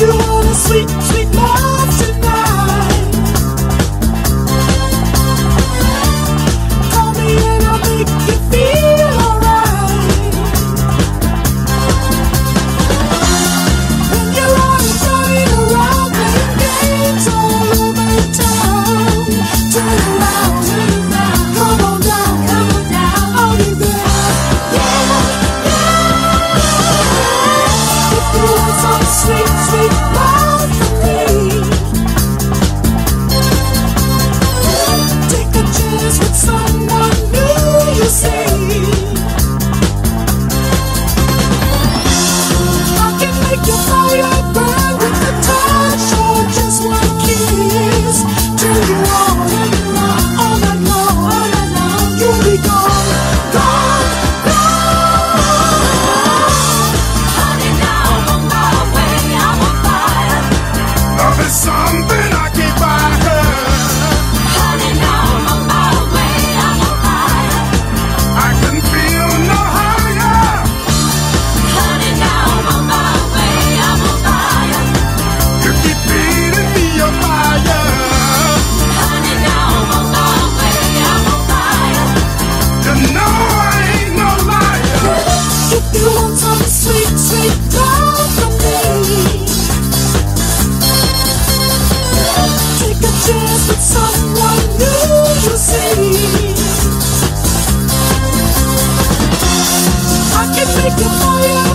you want a sweet, sweet love fire burn Take your life.